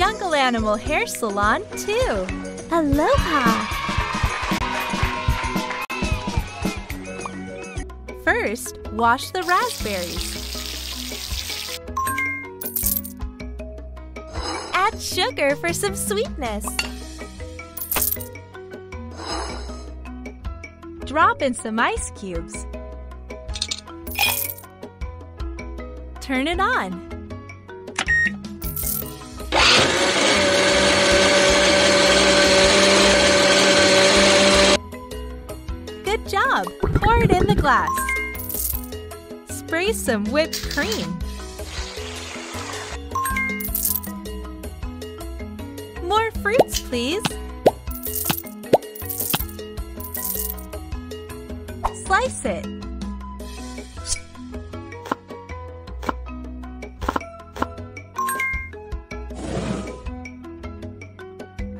Jungle Animal Hair Salon, two. Aloha! First, wash the raspberries. Add sugar for some sweetness. Drop in some ice cubes. Turn it on. It in the glass. Spray some whipped cream. More fruits, please. Slice it.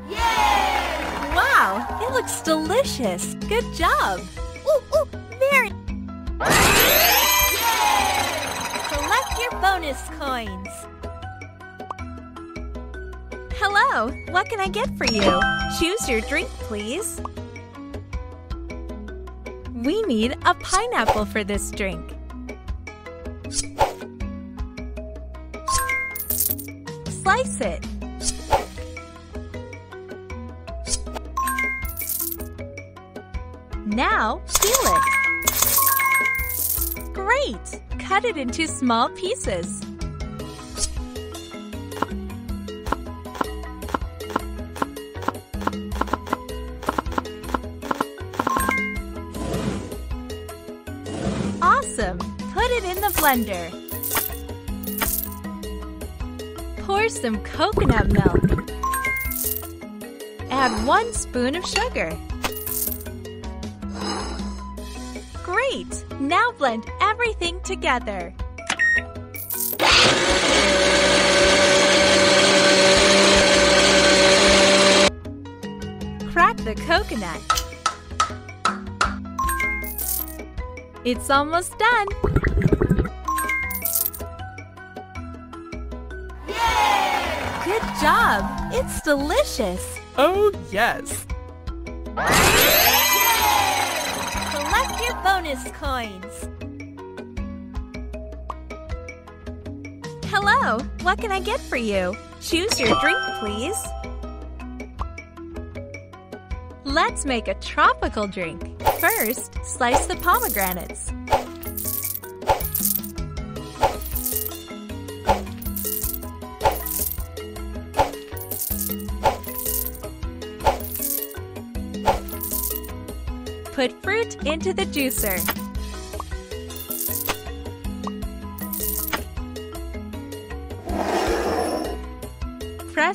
Yay! Wow, it looks delicious. Good job. Ooh, ooh. Your bonus coins. Hello, what can I get for you? Choose your drink, please. We need a pineapple for this drink. Slice it. Now, peel it. Cut it into small pieces. Awesome! Put it in the blender. Pour some coconut milk. Add one spoon of sugar. Great! Now blend everything together. Crack the coconut. It's almost done. Yay! Good job! It's delicious. Oh, yes. Collect your bonus coins. Hello, what can I get for you? Choose your drink, please. Let's make a tropical drink. First, slice the pomegranates. Put fruit into the juicer.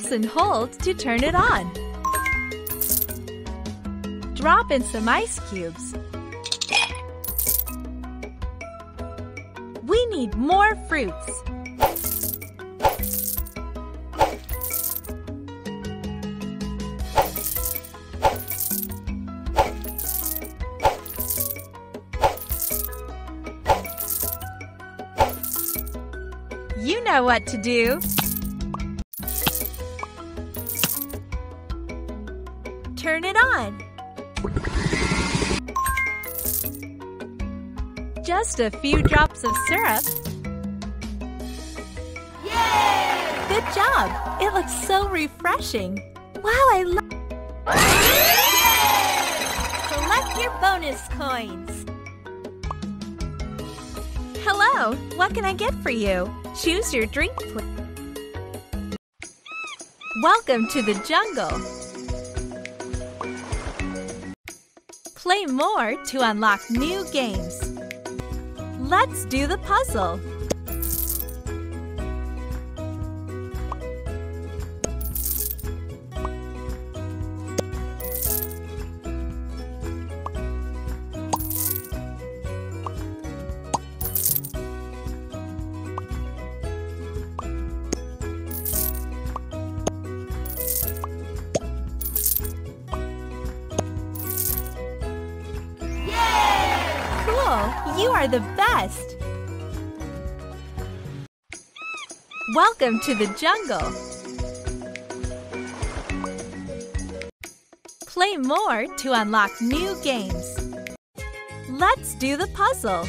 Press and hold to turn it on. Drop in some ice cubes. We need more fruits. You know what to do. Just a few drops of syrup. Yay! Good job! It looks so refreshing. Wow, I love Collect your bonus coins. Hello, what can I get for you? Choose your drink. Welcome to the jungle. Play more to unlock new games. Let's do the puzzle. You are the best! Welcome to the jungle! Play more to unlock new games. Let's do the puzzle.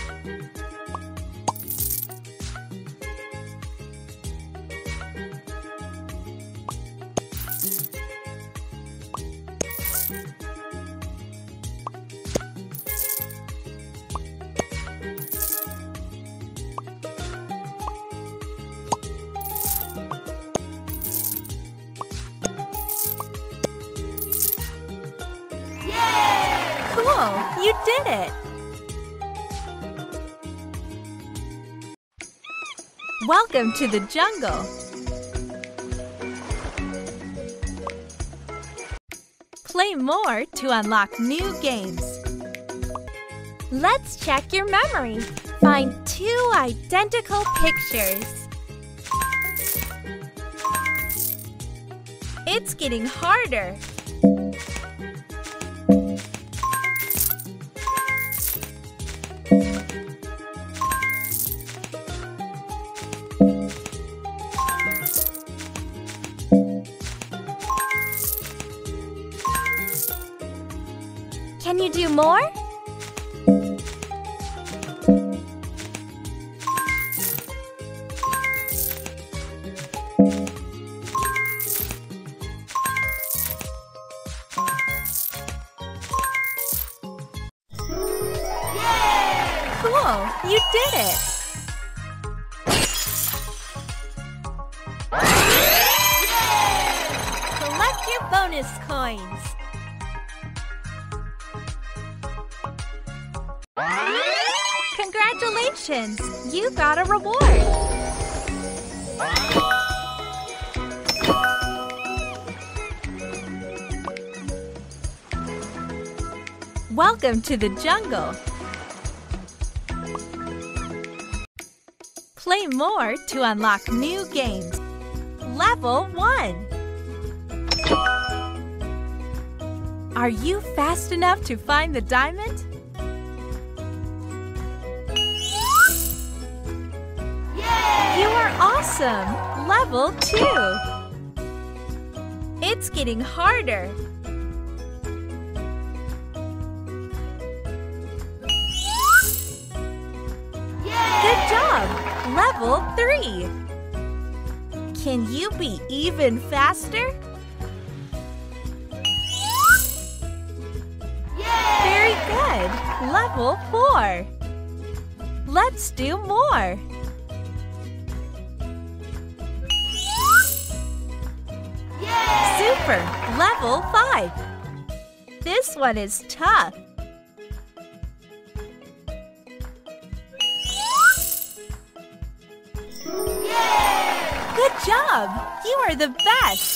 Cool! You did it! Welcome to the jungle. Play more to unlock new games. Let's check your memory. Find two identical pictures. It's getting harder. Do more? You did it! Collect your bonus coins. Congratulations! You got a reward! Welcome to the jungle. Play more to unlock new games. Level 1 Are you fast enough to find the diamond? Are awesome! Level 2 It's getting harder. Good job! Level 3 Can you be even faster? Very good! Level 4 Let's do more! Super! Level 5 This one is tough. Good job! You are the best!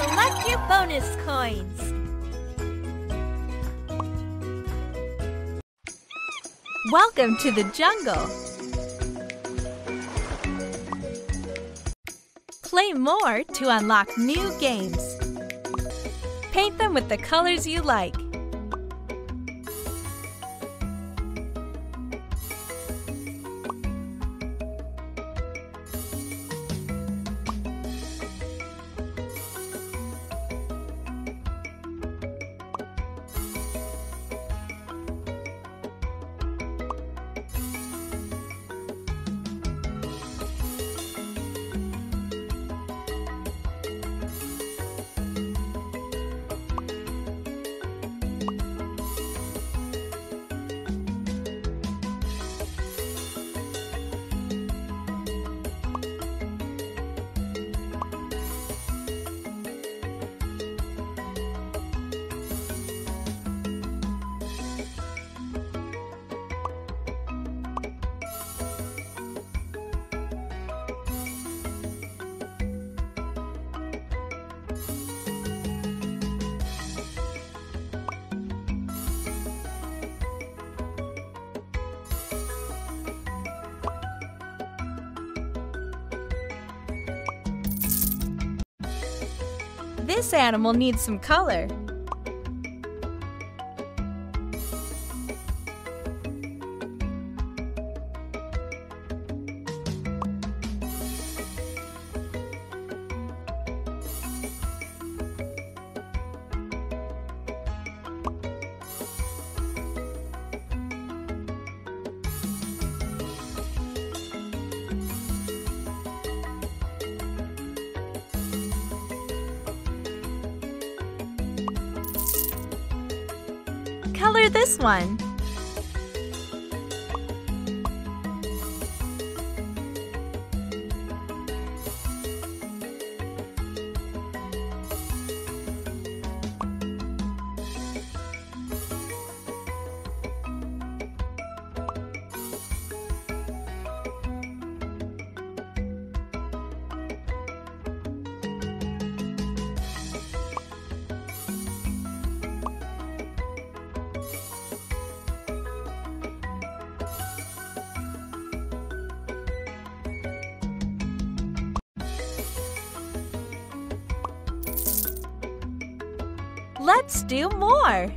Collect your bonus coins. Welcome to the jungle. Play more to unlock new games. Paint them with the colors you like. This animal needs some color. This one. Let's do more!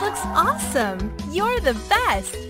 Looks awesome! You're the best!